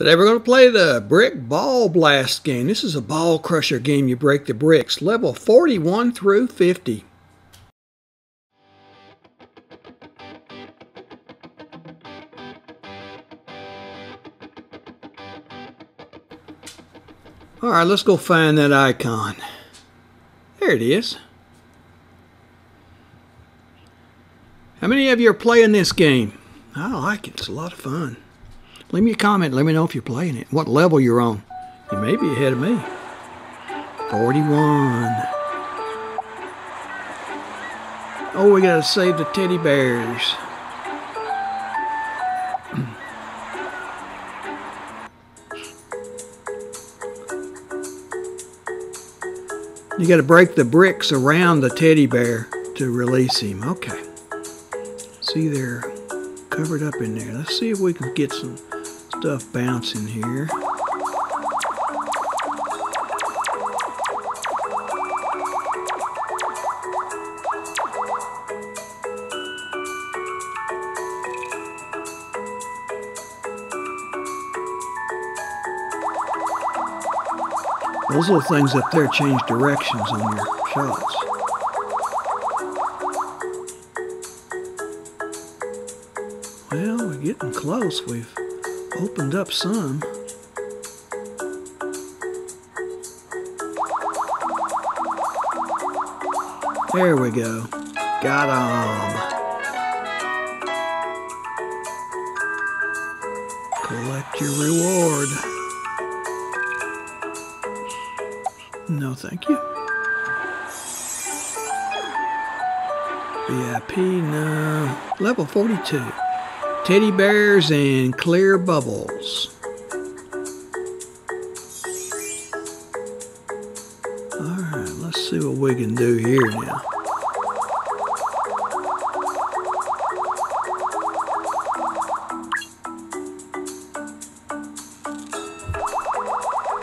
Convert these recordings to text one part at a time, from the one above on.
Today we're going to play the Brick Ball Blast game. This is a ball crusher game. You break the bricks. Level 41 through 50. Alright, let's go find that icon. There it is. How many of you are playing this game? I like it. It's a lot of fun. Leave me a comment. Let me know if you're playing it. What level you're on. You may be ahead of me. 41. Oh, we gotta save the teddy bears. You gotta break the bricks around the teddy bear to release him. Okay. See, they're covered up in there. Let's see if we can get some stuff bouncing here. Those little things up there change directions on your shots. Well, we're getting close. We've opened up some. There we go. Got 'em. Collect your reward. No, thank you. VIP, no. Level 42. Teddy bears and clear bubbles. Alright, let's see what we can do here now.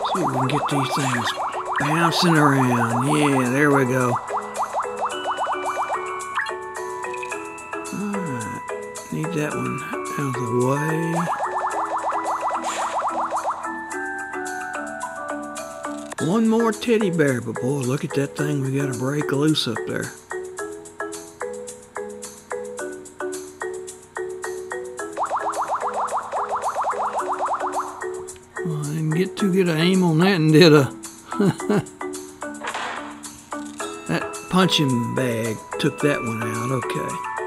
See if we can get these things bouncing around. Yeah, there we go. That one out of the way. One more teddy bear, but boy, look at that thing we gotta break loose up there. Well, I didn't get too good an aim on that and did a that punching bag took that one out. Okay.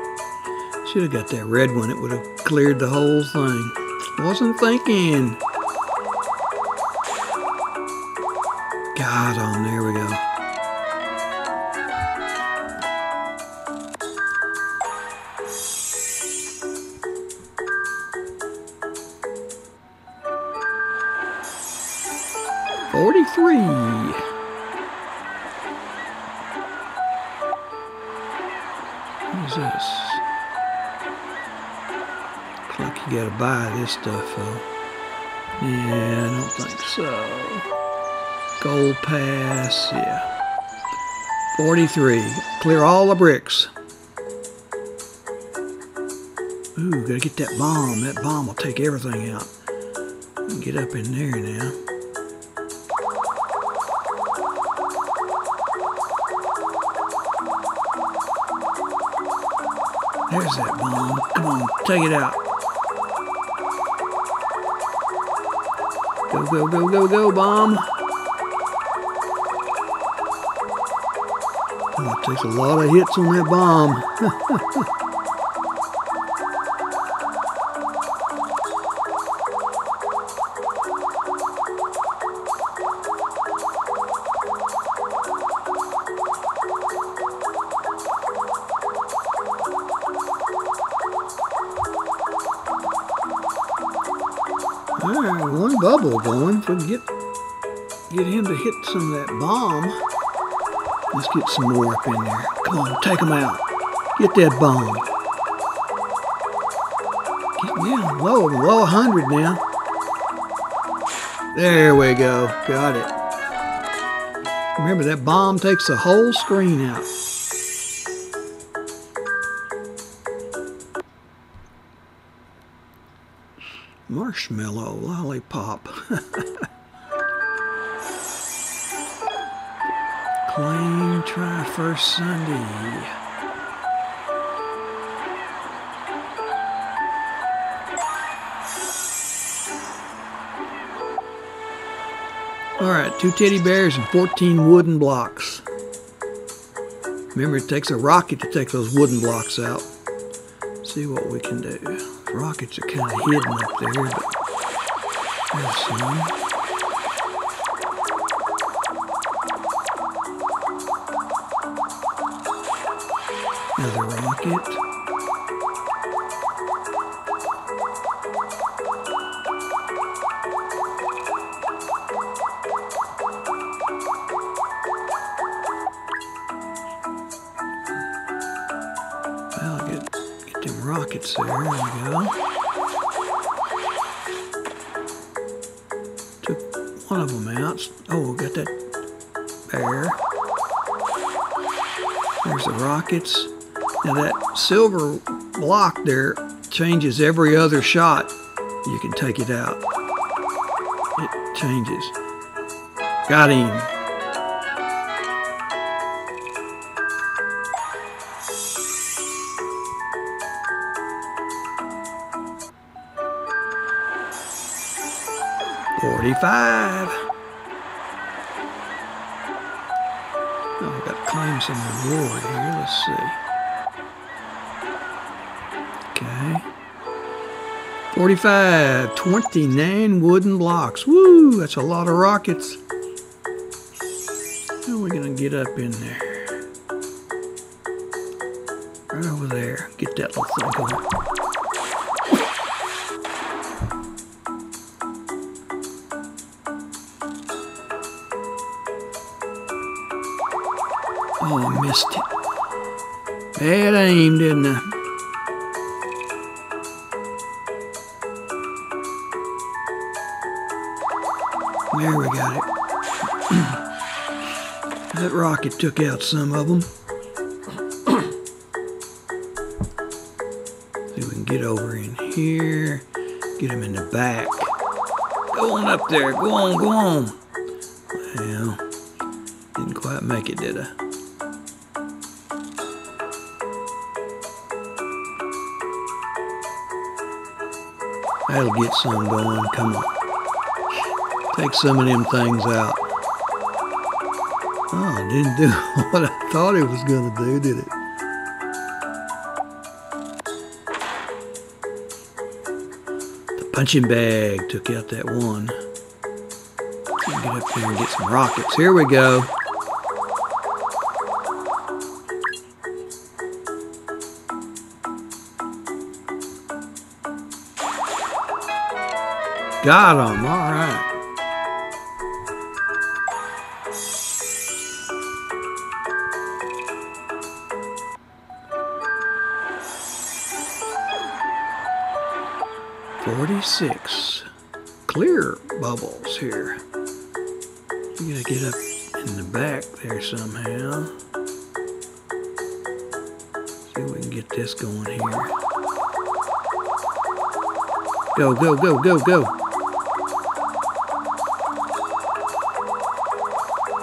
Should have got that red one. It would have cleared the whole thing. Wasn't thinking. Got on. There we go. Forty-three. What is this? You gotta buy this stuff, though. Yeah, I don't think so. Gold pass, yeah. 43. Clear all the bricks. Ooh, gotta get that bomb. That bomb will take everything out. Get up in there now. There's that bomb. Come on, take it out. Go, go, go, go, go, bomb. Oh, it takes a lot of hits on that bomb. bubble going. Can get, get him to hit some of that bomb. Let's get some more up in there. Come on, take him out. Get that bomb. Get down low, low 100 now. There we go. Got it. Remember, that bomb takes the whole screen out. Marshmallow lollipop. Claim try first Sunday. All right, two teddy bears and 14 wooden blocks. Remember, it takes a rocket to take those wooden blocks out. See what we can do. Rockets are kind of hidden up there, but there's some. Another rocket. Rockets. Now that silver block there changes every other shot. You can take it out. It changes. Got him. Forty-five. Claim some reward here. Let's see. Okay. 45, 29 wooden blocks. Woo, that's a lot of rockets. How are we going to get up in there? Right over there. Get that little thing going. Oh, I missed it. Bad aim, didn't I? There we got it. that rocket took out some of them. See if we can get over in here. Get them in the back. Go on up there. Go on, go on. Well, didn't quite make it, did I? That'll get some going. Come on. Take some of them things out. Oh, it didn't do what I thought it was going to do, did it? The punching bag took out that one. Get up there and get some rockets. Here we go. Got him. All right. Forty-six clear bubbles here. We gotta get up in the back there somehow. See if we can get this going here. Go, go, go, go, go.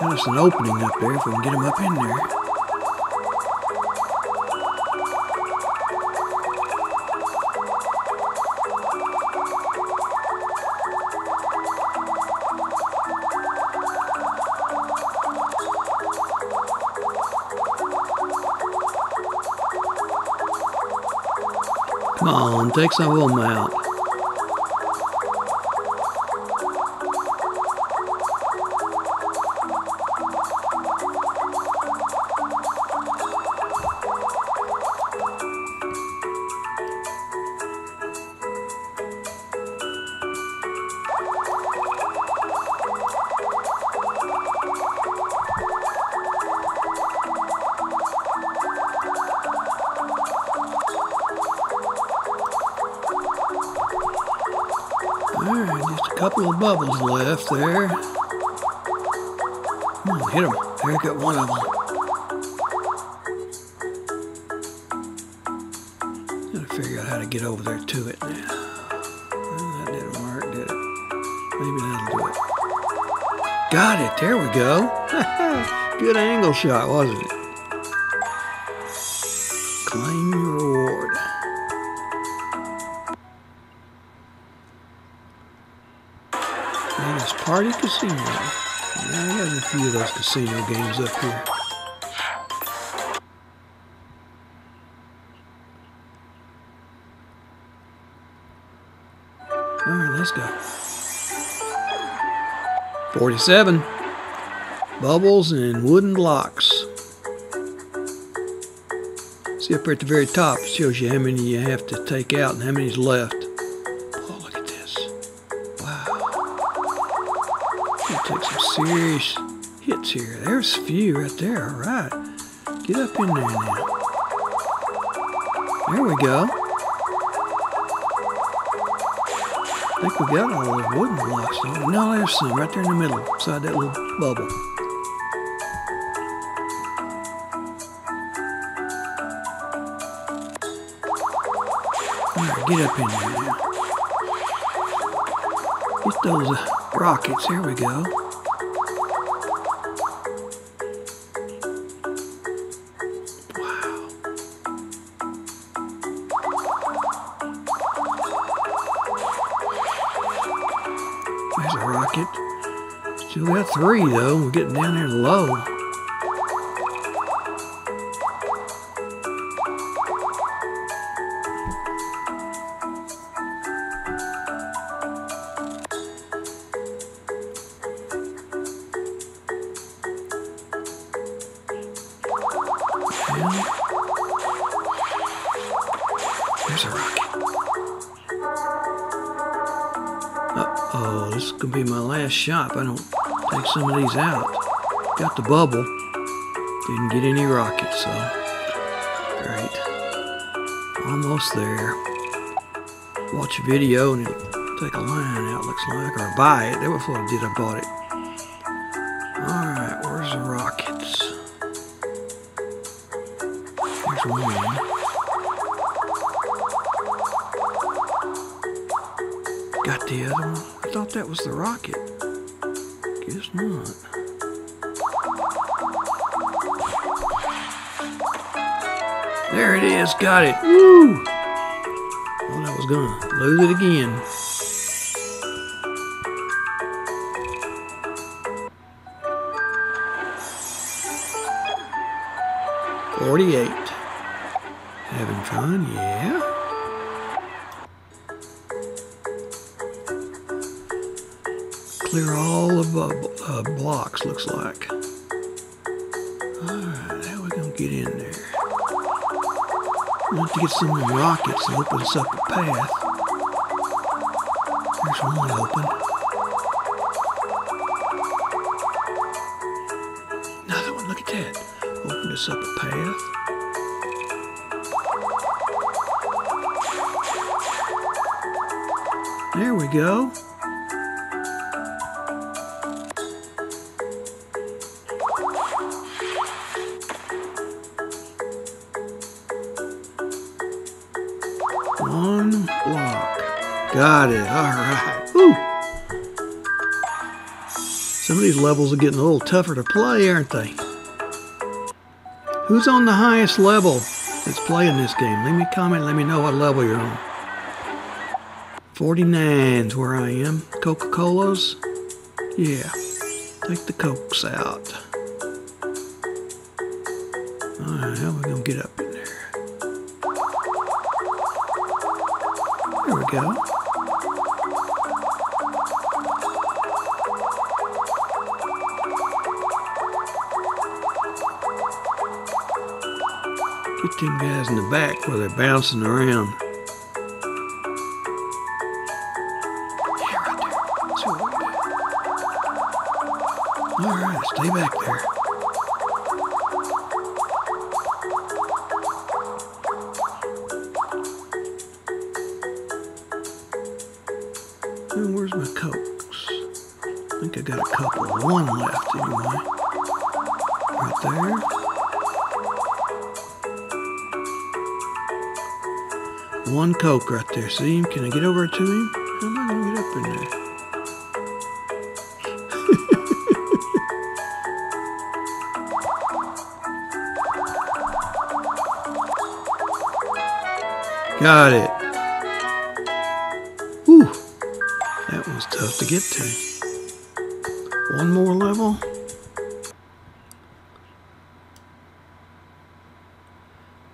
There's an opening up there if we can get him up in there. Come on, take some of them out. Bubbles left there. Come hit them. There, I got one of them. Gotta figure out how to get over there to it now. Well, that didn't Maybe that'll do it. Got it. There we go. Good angle shot, wasn't it? Party Casino. Yeah, I got a few of those casino games up here. All right, let's go. 47. Bubbles and wooden blocks. See up here at the very top, shows you how many you have to take out and how many's left. Some serious hits here. There's a few right there. All right. Get up in there now. There we go. I think we got all the wooden blocks. No, there's some right there in the middle, beside that little bubble. All right, get up in there now. Get those rockets. Here we go. Three though. We're getting down there low. Uh-oh, this be my last I don't take some of these out. Got the bubble. Didn't get any rockets, so great. Almost there. Watch a video and it'll take a line out, looks like, or buy it. That was what I did, I bought it. Alright, where's the rockets? There's one. Got the other one? I thought that was the rocket. Guess not. There it is, got it. Woo! Oh, Thought I was gonna lose it again. Forty-eight. Having fun, yeah. Clear all of the uh, blocks, looks like. Alright, how we gonna get in there? We have to get some of them rockets and open us up a path. There's one open. Another one, look at that. Opened us up a path. There we go. Got it. All right. Woo. Some of these levels are getting a little tougher to play, aren't they? Who's on the highest level that's playing this game? Leave me a comment. Let me know what level you're on. 49's where I am. Coca-Colas? Yeah. Take the Cokes out. Alright, how are we going to get up in there? There we go. Them guys in the back where they're bouncing around. All right, stay back there. Where's my cokes? I think I got a couple. One left anyway. Right there. One Coke right there. See him? Can I get over to him? How am I going to get up in there? Got it. Whew. That was tough to get to. One more level.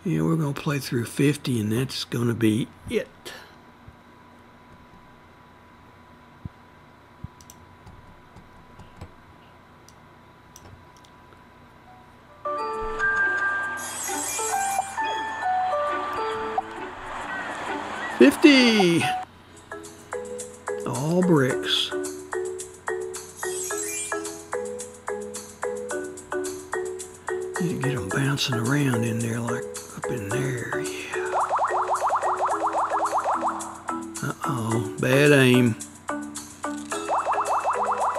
Yeah, we're going to play through 50 and that's going to be it.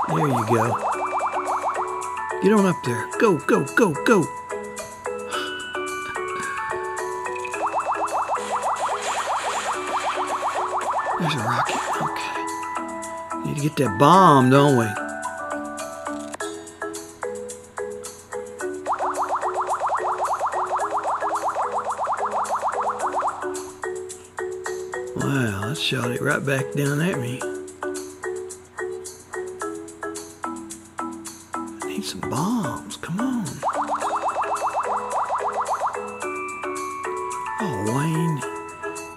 There you go. Get on up there. Go, go, go, go. There's a rocket. Okay. Need to get that bomb, don't we? Wow, that shot it right back down at me. Oh, Wayne.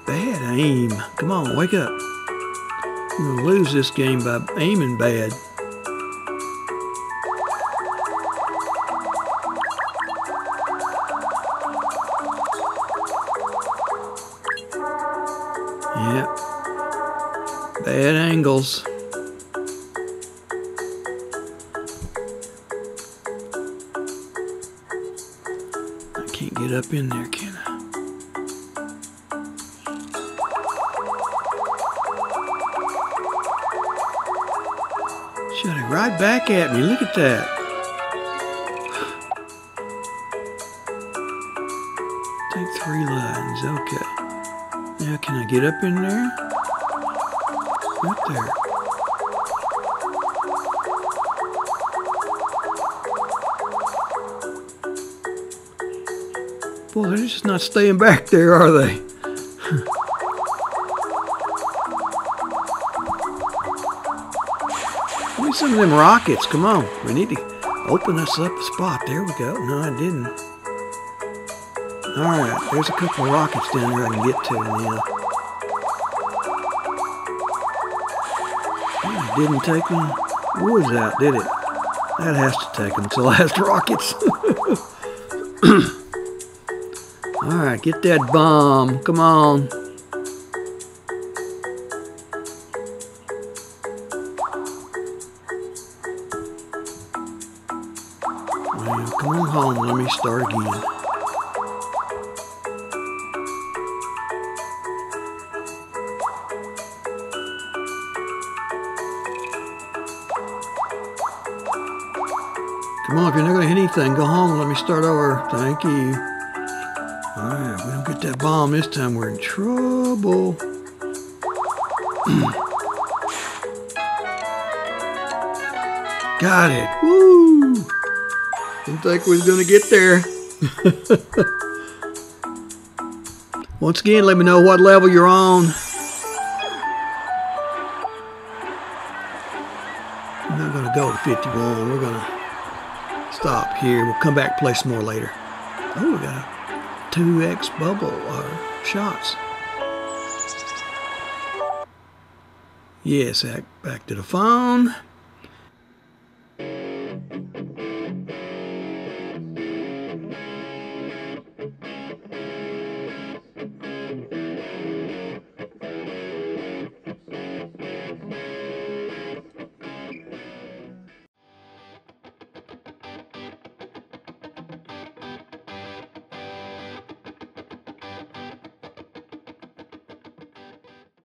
Bad aim. Come on, wake up. We're going to lose this game by aiming bad. Yep. Bad angles. I can't get up in there, can I? Shot it right back at me. Look at that. Take three lines. Okay. Now can I get up in there? Right there. Boy, they're just not staying back there, are they? Some of them rockets. Come on. We need to open us up a spot. There we go. No, I didn't. Alright, there's a couple of rockets down there I can get to now. Oh, didn't take them woods out, did it? That has to take them to last rockets. Alright, get that bomb. Come on. Come on, if you're not going to hit anything, go home. Let me start over. Thank you. All right, if we don't get that bomb this time, we're in trouble. Got it. Woo! Didn't think we was going to get there. Once again, let me know what level you're on. I'm not going to go to 51. We're going to stop here. We'll come back play some more later. Oh, we got a 2x bubble uh, shots. Yes, back to the phone.